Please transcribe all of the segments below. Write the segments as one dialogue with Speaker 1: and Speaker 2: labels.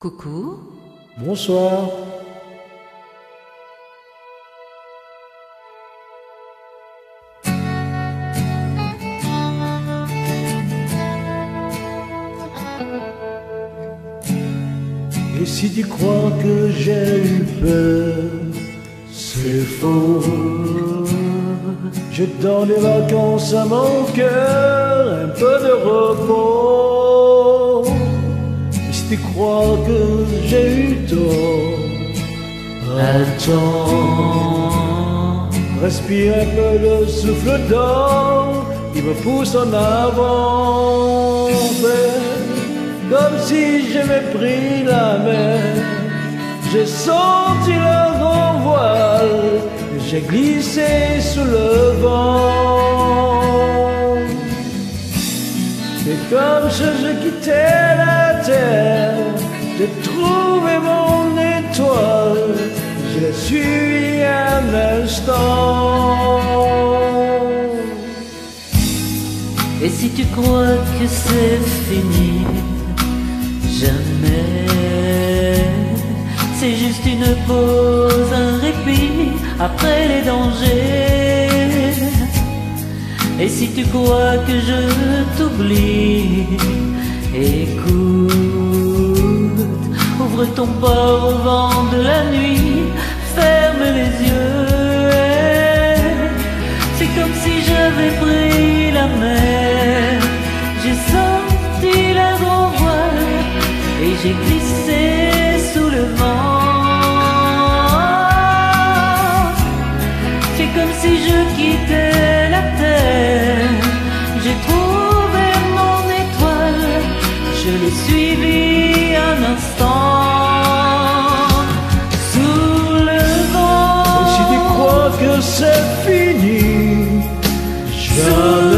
Speaker 1: Coucou.
Speaker 2: Bonsoir. Et si tu crois que j'ai eu peur, c'est faux. Je donne les vacances à mon cœur, un peu de repos. Si crois que j'ai eu tort, attends. Respire un peu le souffle d'or qui me pousse en avant. Comme si j'avais pris la mer, j'ai senti le grand voile, j'ai glissé sous le vent. Et comme je, je quittais la terre, j'ai trouvé mon étoile, je suivi un instant.
Speaker 1: Et si tu crois que c'est fini, jamais. C'est juste une pause, un répit après les dangers. Et si tu crois que je t'oublie, écoute, j'ai glissé sous le vent. C'est comme si je quittais la terre, j'ai trouvé mon étoile, je l'ai suivi un instant sous le vent.
Speaker 2: Et si tu crois que c'est fini, jamais.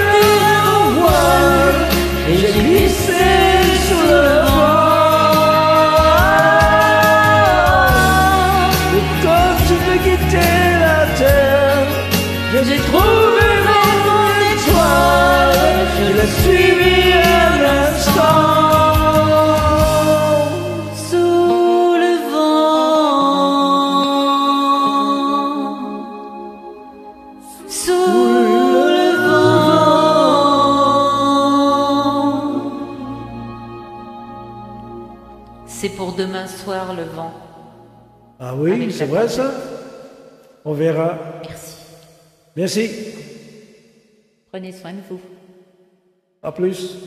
Speaker 1: C'est pour demain soir le vent.
Speaker 2: Ah oui, c'est vrai ça On verra.
Speaker 1: Merci.
Speaker 2: Merci.
Speaker 1: Prenez soin de vous.
Speaker 2: À plus.